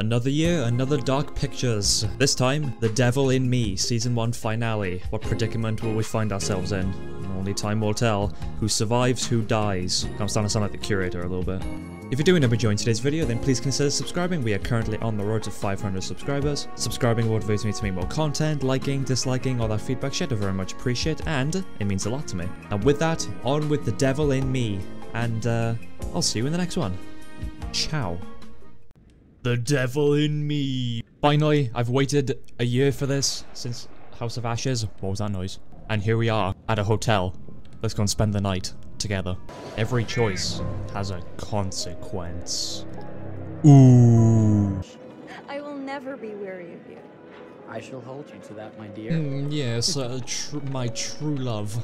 Another year, another Dark Pictures. This time, The Devil in Me, Season 1 finale. What predicament will we find ourselves in? Only time will tell. Who survives, who dies. I'm starting to sound like the curator a little bit. If you're doing enjoying today's video, then please consider subscribing. We are currently on the road to 500 subscribers. Subscribing motivates me to make more content, liking, disliking, all that feedback shit I very much appreciate, and it means a lot to me. And with that, on with The Devil in Me. And uh, I'll see you in the next one. Ciao. The devil in me. Finally, I've waited a year for this since House of Ashes. What was that noise? And here we are at a hotel. Let's go and spend the night together. Every choice has a consequence. Ooh. I will never be weary of you. I shall hold you to that, my dear. Mm, yes, uh, tr my true love.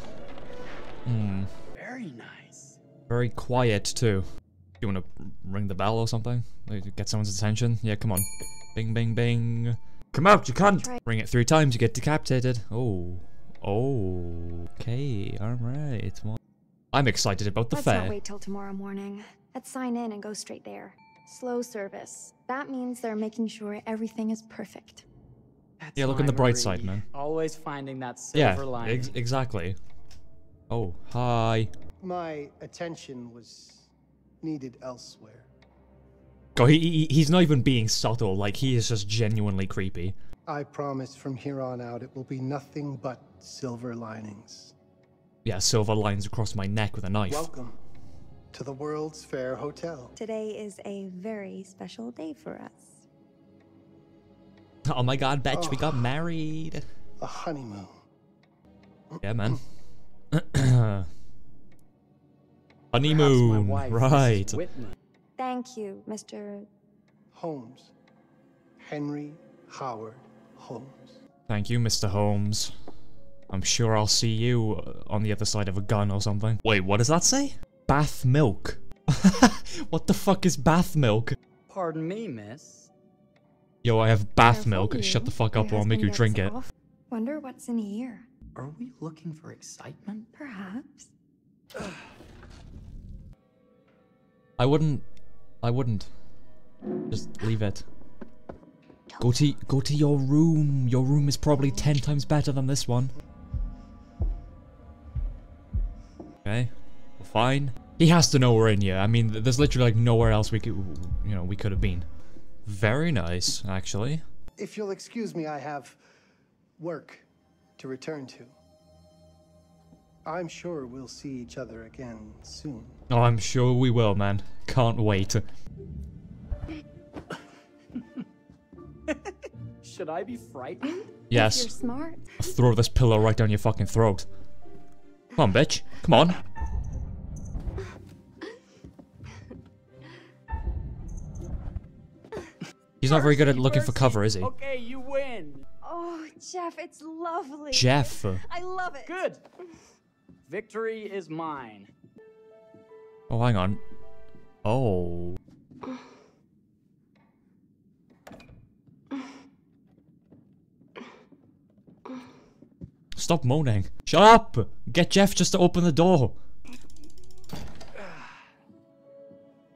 Hmm. Very nice. Very quiet too. You want to ring the bell or something? Like, Get someone's attention? Yeah, come on. Bing, bing, bing. Come out, you can't. Ring it three times, you get decapitated. Oh. Oh. Okay, alright. Well, I'm excited about the Let's fair. not wait till tomorrow morning. Let's sign in and go straight there. Slow service. That means they're making sure everything is perfect. That's Yeah, look on the bright side, man. Always finding that Yeah, silver lining. ex exactly. Oh, hi. My attention was needed elsewhere. God, he, he, he's not even being subtle, like, he is just genuinely creepy. I promise from here on out it will be nothing but silver linings. Yeah, silver lines across my neck with a knife. Welcome to the World's Fair Hotel. Today is a very special day for us. Oh my god, bitch, we Oh. got married. A honeymoon. Yeah, man. Perhaps my Honeymoon, right. Thank you, Mr. Holmes. Henry Howard Holmes. Thank you, Mr. Holmes. I'm sure I'll see you uh, on the other side of a gun or something. Wait, what does that say? Bath milk. what the fuck is bath milk? Pardon me, miss. Yo, I have bath Careful, milk. you. Shut the fuck up or I'll make you drink it. off. Wonder what's in here. Are we looking for excitement? Perhaps. I wouldn't. I wouldn't. Just leave it. Go to go to your room. Your room is probably ten times better than this one. Okay, fine. He has to know we're in here. I mean, there's literally like nowhere else we could, you know, we could have been. Very nice, actually. If you'll excuse me, I have work to return to. I'm sure we'll see each other again soon. Oh, I'm sure we will, man. Can't wait. Should I be frightened? If you're Yes, smart. throw this pillow right down your fucking throat. Come on, bitch. Come on. He's not very good at looking for cover, is he? Okay, you win. Oh, Jeff, it's lovely. Jeff. I love it. Good. Victory is mine. Oh, hang on. Oh. Stop moaning. Shut up! Get Jeff just to open the door.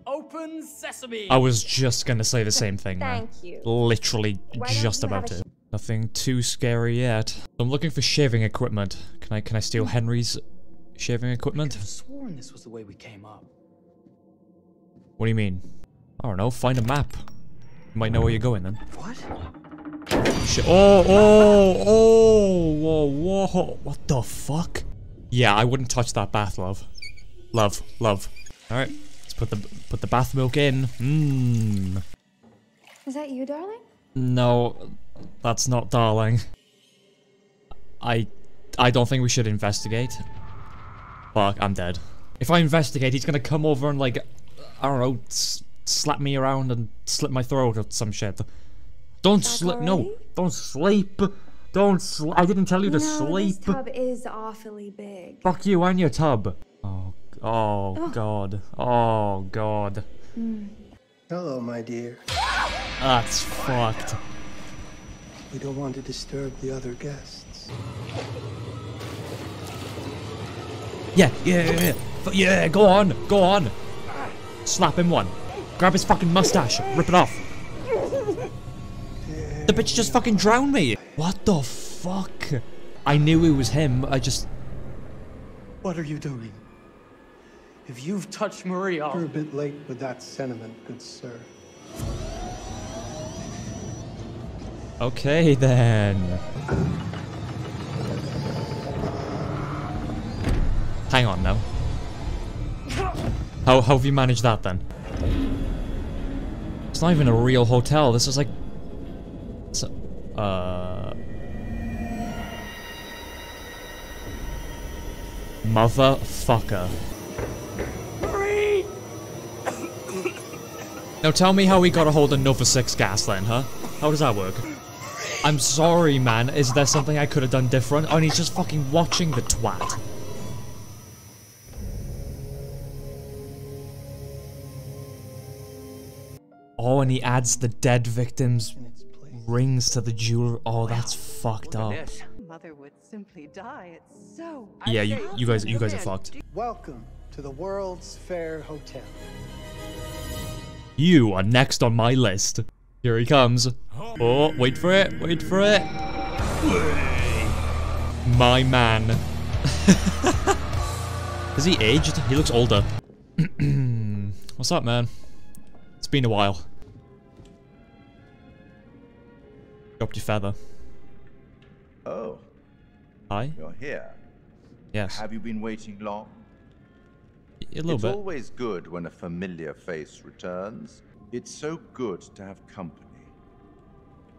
Open sesame. I was just gonna say the same thing, man. Thank you. Literally Why just you about a to. Nothing too scary yet. I'm looking for shaving equipment. Can I can I steal mm. Henry's shaving equipment? I've sworn this was the way we came up. What do you mean? I don't know. Find a map. You might know where you're going then. What? Sh oh, oh, oh, whoa, whoa. What the fuck? Yeah, I wouldn't touch that bath, love. Love, love. Alright, let's put the put the bath milk in. Mmm. Is that you, darling? No, that's not darling. I I don't think we should investigate. Fuck, I'm dead. If I investigate, he's gonna come over and like, I don't know, s slap me around and slit my throat or some shit. Don't Back sleep. No, don't sleep. Don't sleep. I didn't tell you to no, sleep. this tub is awfully big. Fuck you and your tub. Oh, oh god. Oh god. Mm. Hello, my dear. That's fucked. We don't want to disturb the other guests. Yeah, yeah, yeah, yeah. Yeah, go on, go on. Slap him one. Grab his fucking mustache, rip it off. The bitch just fucking drowned me. What the fuck? I knew it was him. I just. What are you doing? If you've touched Maria... You're a I'll... bit late with that sentiment, good sir. Okay then. Hang on now. How, how have you managed that then? It's not even a real hotel. This is like. It's a- uh. Motherfucker. Now tell me how we got a hold of Nova 6 gas then, huh? How does that work? I'm sorry, man. Is there something I could have done different? Oh, and he's just fucking watching the twat. Oh, and he adds the dead victims' In its place. rings to the jewelry. Oh, that's fucked up. Mother would simply die. It's so. Yeah, you, you guys, you guys are fucked. Welcome to the World's Fair Hotel. You are next on my list. Here he comes. Oh, oh wait for it, wait for it. My man. Has he aged? He looks older. What's up, man? It's been a while. Dropped your feather. Oh, Hi? you're here. Yes. Have you been waiting long? A little it's bit. always good when a familiar face returns. It's so good to have company.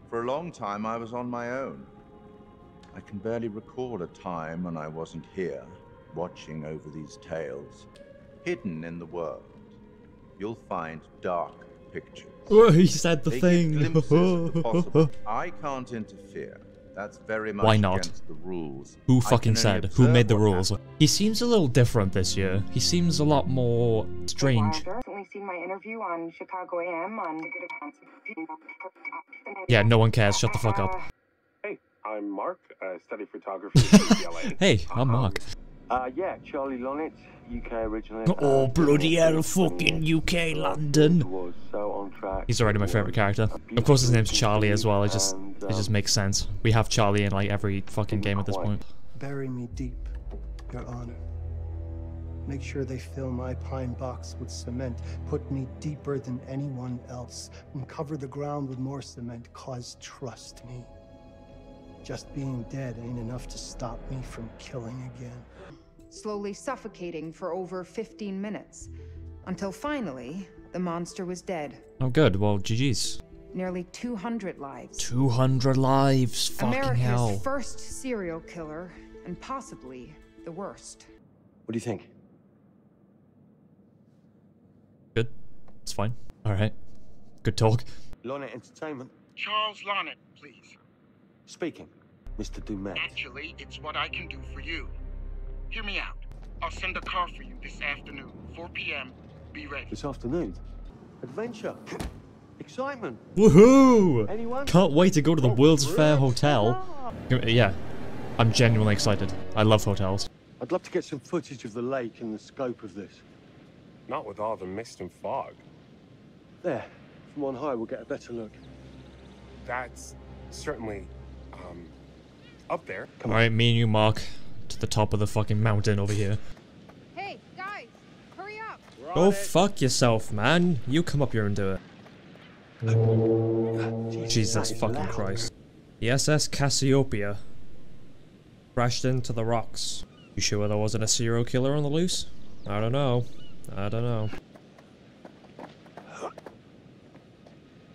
For a long time, I was on my own. I can barely recall a time when I wasn't here, watching over these tales. Hidden in the world, you'll find dark pictures. Oh, he said the They thing. give of the possible. I can't interfere. That's very much Why not? against the rules. Who fucking said? Who made the rules? happens. He seems a little different this year. He seems a lot more strange. I've recently seen my interview on Chicago AM on Yeah, no one cares. Shut the fuck up. Uh, hey, I'm Mark. I study photography at UCLA. Hey, I'm um, Mark. Uh, yeah, Charlie Lonnit, UK originally. Oh, Uh, bloody hell, fucking UK London. Was so on track. He's already my favorite character. Of course, his name's Charlie as well. It just, And, it just um, makes sense. We have Charlie in like every fucking game at this point. Bury me deep, Your Honor. Make sure they fill my pine box with cement. Put me deeper than anyone else. And cover the ground with more cement, cause trust me. Just being dead ain't enough to stop me from killing again. Slowly suffocating for over 15 minutes. Until finally, the monster was dead. Oh, good. Well, GG's. Nearly 200 lives. 200 lives. Fucking America's hell. first serial killer, and possibly the worst. What do you think? Good. It's fine. Alright. Good talk. Lonnit Entertainment. Charles Lonnit, please. Speaking. Mr. Du'Met. Actually, it's what I can do for you. Hear me out. I'll send a car for you this afternoon, 4 p.m. Be ready. This afternoon. Adventure. Excitement. Woohoo! Anyone? Can't wait to go to the Oh, World's Fair brilliant. Hotel. Yeah. I'm genuinely excited. I love hotels. I'd love to get some footage of the lake and the scope of this. Not with all the mist and fog. There. From on high, we'll get a better look. That's certainly, um, up there. Come on. Alright, me and you, Mark, to the top of the fucking mountain over here. Hey, guys, hurry up! Go fuck yourself, man. You come up here and do it. Jesus fucking Christ. The SS Cassiopeia crashed into the rocks. You sure there wasn't a serial killer on the loose? I don't know. I don't know.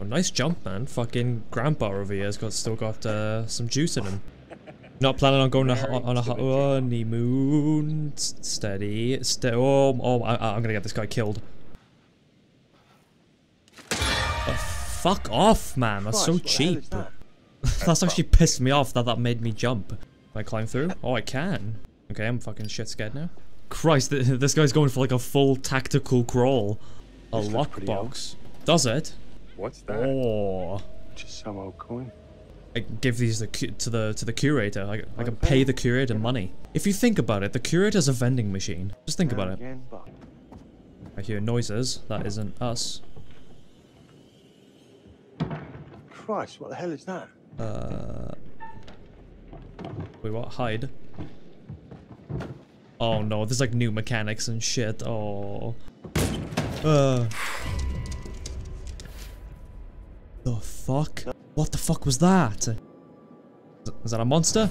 Oh, nice jump, man. Fucking grandpa over here has got still got uh, some juice in him. Not planning on going to, on a honeymoon. S- Steady. Ste oh, oh, I, I'm gonna get this guy killed. Oh, fuck off, man. That's so Christ, what the hell cheap. that? That's actually pissed me off that that made me jump. Can I climb through? Oh, I can. Okay, I'm fucking shit scared now. Christ, th this guy's going for like a full tactical crawl. A This looks pretty old. lockbox. Does it? What's that? Oh. Just some old coin. I give these the cu- to the to the curator. I, I can pay the curator money. If you think about it, the curator's a vending machine. Just think about it. I hear noises. That isn't us. Christ, what the hell is that? Uh. Wait, what? Hide? Oh no, there's like new mechanics and shit. Oh. Uh. The fuck? What the fuck was that? Is that a monster?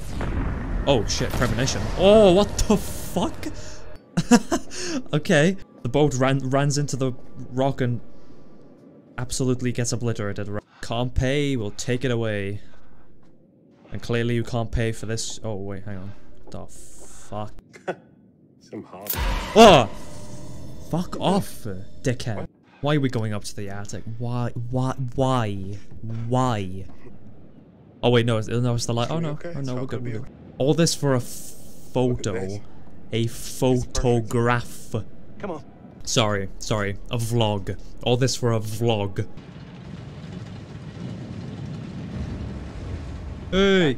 Oh shit, premonition. Oh, what the fuck? okay. The boat ran runs into the rock and absolutely gets obliterated. Can't pay, we'll take it away. And clearly you can't pay for this. Oh wait, hang on. The fuck? Some hard. Oh! Fuck off, dickhead. Why are we going up to the attic? Why? Why? Why? Why? Oh wait, no, it's, no, it's the light. Oh no, okay? oh no, we're good. We're good. All this for a photo, a photograph. Come on. Sorry, sorry, a vlog. All this for a vlog. Hey,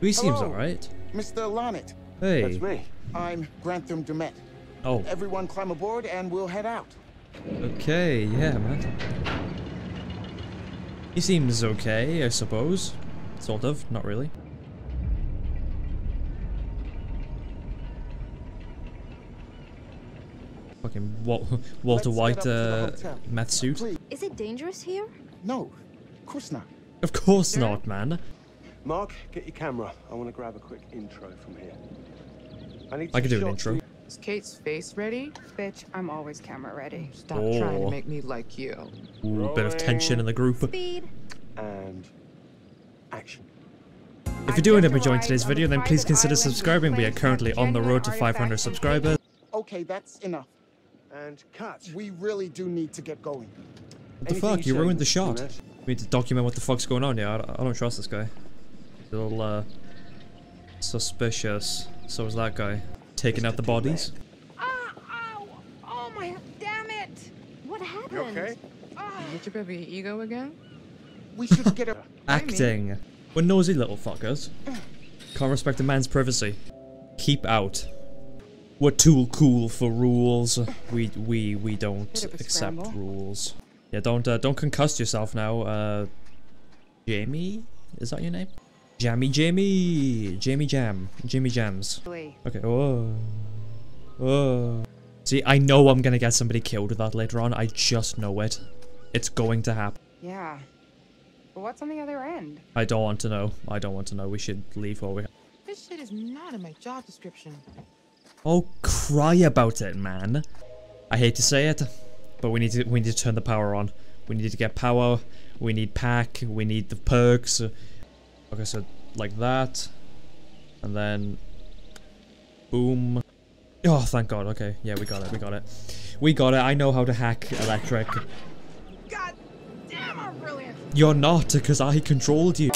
he seems alright. Mr. Lonnit, Hey. That's me. I'm Granthem Du'Met. Oh, Everyone climb aboard and we'll head out. Okay, yeah, man. He seems okay, I suppose. Sort of, not really. Fucking Wal Walter Let's White head up to the uh, meth suit. Please. Is it dangerous here? No, of course not. Of course not, man. Mark, get your camera. I want to grab a quick intro from here. I need to. I can do an intro. Is Kate's face ready? Bitch, I'm always camera ready. Stop trying Oh. to make me like you. Ooh, bit of tension in the group. Speed. And action. If you do doing it enjoying today's video, then please consider subscribing. We are currently on the road to 500 subscribers. Okay, that's enough. And cut. We really do need to get going. What the Anything fuck? You say, ruined the shot. Ness? We need to document what the fuck's going on here. I don't, I don't trust this guy. A little, uh, suspicious. So is that guy. Taking out the bodies. Ah, ow! Oh my, damn it! What happened? You okay? Ah. Hit your baby ego again? We should get a. Acting. We're nosy little fuckers. Can't respect a man's privacy. Keep out. We're too cool for rules. We we we don't Bit of a accept scramble. rules. Yeah, don't uh, don't concuss yourself now. Uh, Jamie, is that your name? Jammy Jamie, Jamie Jam, Jamie Jams. Okay. Oh. Oh. See, I know I'm gonna get somebody killed with that later on. I just know it. It's going to happen. Yeah. But what's on the other end? I don't want to know. I don't want to know. We should leave while we. This shit is not in my job description. Oh, cry about it, man. I hate to say it, but we need to we need to turn the power on. We need to get power. We need pack. We need the perks. Okay, so like that, and then boom. Oh, thank God. Okay, yeah, we got it. We got it. We got it. I know how to hack electric. God damn, I'm brilliant! You're not, because I controlled you.